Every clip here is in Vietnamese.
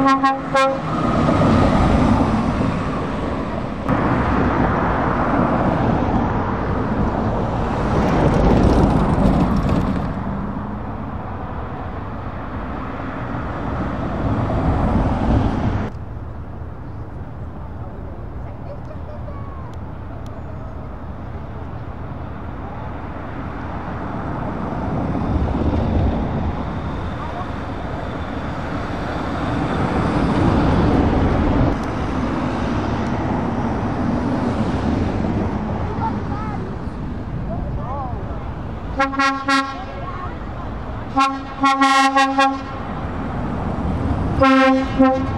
Thank you. Thank you.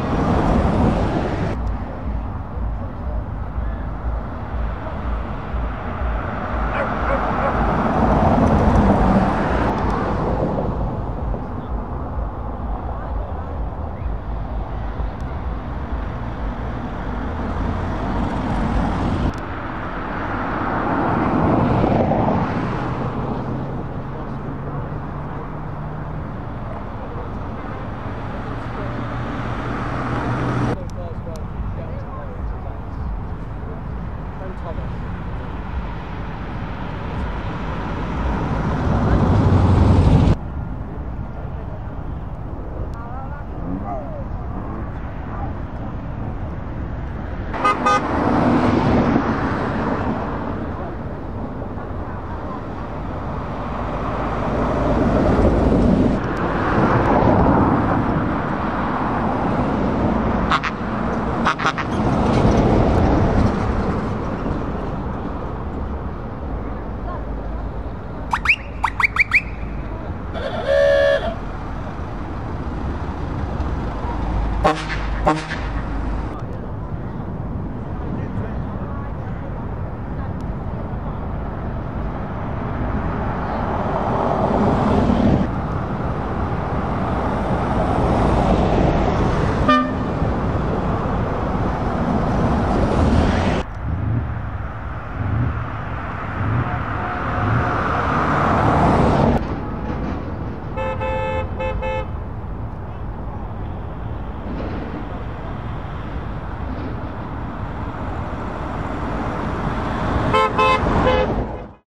Tamam. Thank